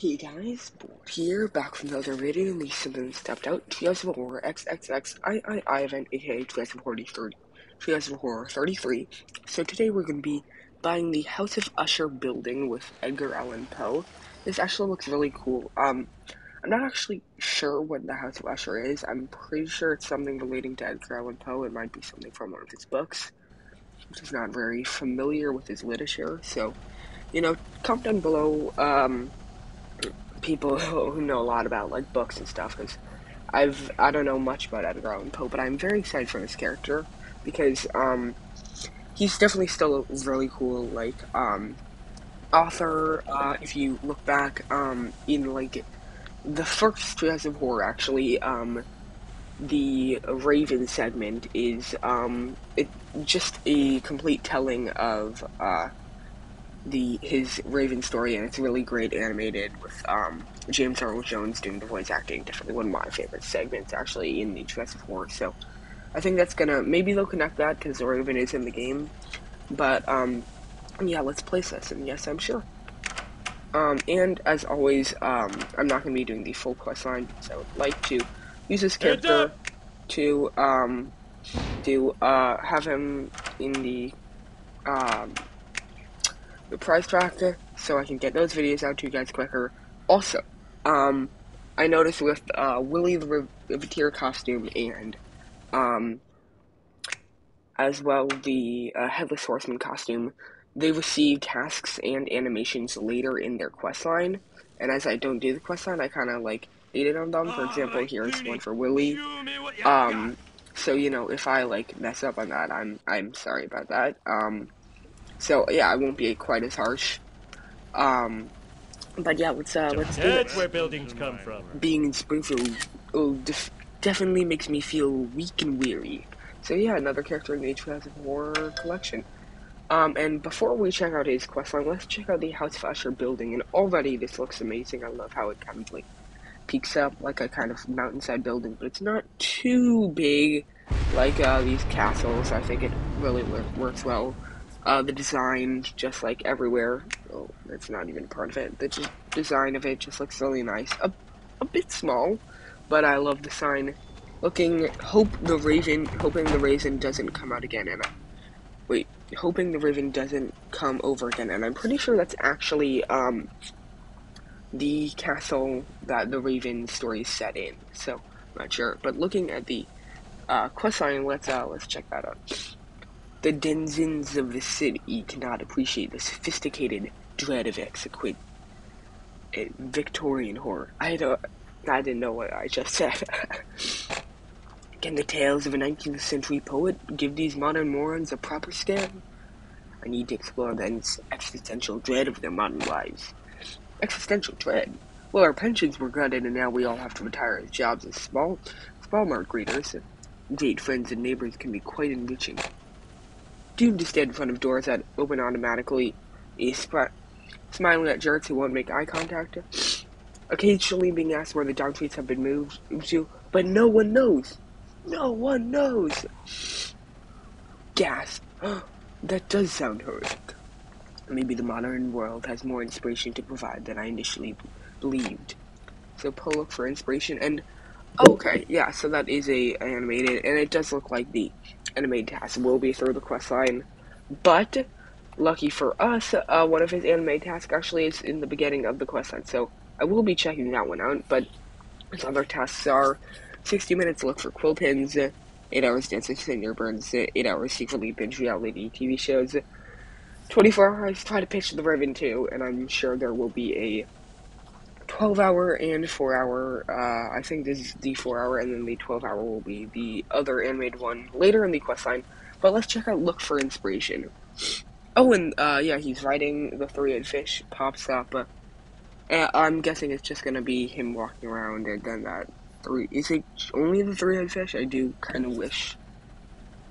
Hey guys, here, back from another video, and Simpsons Tapped Out. Treehouse of Horror XXX III event, aka 30, Treehouse of Horror 33. So today we're going to be buying the House of Usher building with Edgar Allan Poe. This actually looks really cool. Um, I'm not actually sure what the House of Usher is. I'm pretty sure it's something relating to Edgar Allan Poe. It might be something from one of his books. I'm just not very familiar with his literature, so, you know, comment down below, um, people who know a lot about like books and stuff because I've I don't know much about Edgar Allan Poe, but I'm very excited for this character because um, he's definitely still a really cool like um, author. Uh, if you look back um, in like the first Treehouse of Horror, actually, um, the Raven segment is um, it just a complete telling of. Uh, the his Raven story, and it's really great animated with um, James Earl Jones doing the voice acting. Definitely one of my favorite segments, actually, in the Jurassic Horror. So I think that's gonna maybe they'll connect that because Raven is in the game. But um, yeah, let's place this, and yes, I'm sure. Um, and as always, um, I'm not gonna be doing the full quest line, so I would like to use this character to um, to uh, have him in the um, the price tracker so I can get those videos out to you guys quicker. Also, um, I noticed with uh, Willie the Riveteer costume and um, as well the uh, Headless Horseman costume, they receive tasks and animations later in their quest line. And as I don't do the quest line, I kind of like it on them. For example, here's one for Willie. Um, so you know, if I like mess up on that, I'm I'm sorry about that. Um, so yeah, I won't be quite as harsh. Um, but yeah, let's uh, let's do That's where buildings come from. Being in Springfield oh, def- definitely makes me feel weak and weary. So yeah, another character in the H2000 Horror collection. Um, and before we check out his questline, let's check out the House of Usher building. And already this looks amazing. I love how it kind of like peaks up like a kind of mountainside building, but it's not too big like uh, these castles. I think it really works well uh, the design, just like everywhere, oh, it's not even part of it. The design of it just looks really nice. A, a bit small, but I love the sign. Looking, hope the raven, hoping the raven doesn't come out again, and I, wait, hoping the raven doesn't come over again, and I'm pretty sure that's actually um, the castle that the raven story is set in. So, I'm not sure, but looking at the uh, quest line, let's uh, let's check that out. The denizens of the city cannot appreciate the sophisticated dread of exquisite eh, Victorian horror. I don't, I didn't know what I just said. Can the tales of a 19th century poet give these modern morons a proper scan? I need to explore the existential dread of their modern lives. Existential dread? Well, our pensions were gutted and now we all have to retire as jobs as small, small mark readers. Great friends and neighbors can be quite enriching doomed to stand in front of doors that open automatically, smiling at jerks who won't make eye contact, occasionally being asked where the dog treats have been moved to, but no one knows. No one knows. Gasp. that does sound horrific. Maybe the modern world has more inspiration to provide than I initially believed. So pull look for inspiration and okay, yeah, so that is a animated and it does look like the animated tasks will be through the quest line. But, lucky for us, uh, one of his anime tasks actually is in the beginning of the quest line, so I will be checking that one out, but his other tasks are 60 minutes look for quill pins, 8 hours dancing senior burns, 8 hours secretly binge reality TV shows, 24 hours try to pitch the Raven 2, and I'm sure there will be a 12 hour and 4 hour. Uh, I think this is the 4 hour, and then the 12 hour will be the other animated one later in the quest line. But let's check out Look for Inspiration. Oh, and uh, yeah, he's riding the three headed fish, pops up. Uh, I'm guessing it's just gonna be him walking around, and then that three. Is it only the three headed fish? I do kind of wish.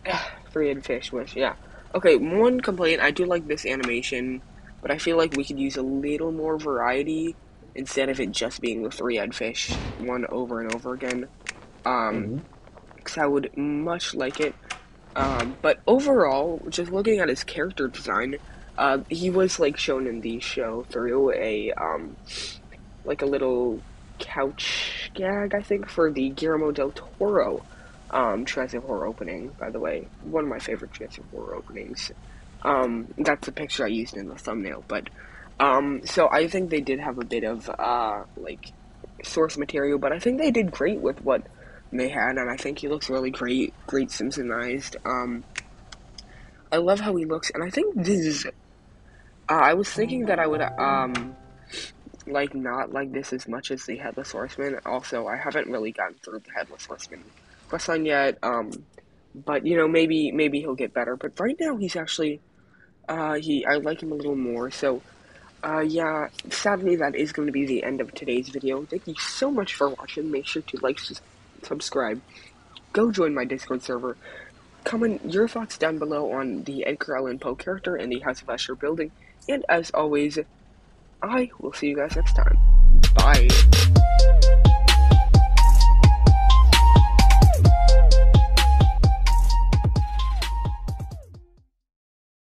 three headed fish, wish, yeah. Okay, one complaint I do like this animation, but I feel like we could use a little more variety instead of it just being the three-eyed fish one over and over again. Um, because mm-hmm. I would much like it. Um, but overall, just looking at his character design, uh, he was like shown in the show through a um, like a little couch gag, I think, for the Guillermo del Toro um, Jurassic Horror opening, by the way. One of my favorite Jurassic Horror openings. Um, that's the picture I used in the thumbnail, but, um, so I think they did have a bit of, uh, like, source material, but I think they did great with what they had, and I think he looks really great, great Simpsonized. Um, I love how he looks, and I think this is, uh, I was thinking that I would, um, like, not like this as much as the Headless Horseman. Also, I haven't really gotten through the Headless Horseman questline yet, um, but, you know, maybe, maybe he'll get better, but right now he's actually, uh, he, I like him a little more, so, uh, yeah, sadly that is going to be the end of today's video. Thank you so much for watching. Make sure to like, subscribe, go join my Discord server, comment your thoughts down below on the Edgar Allan Poe character in the House of Usher building, and as always, I will see you guys next time. Bye.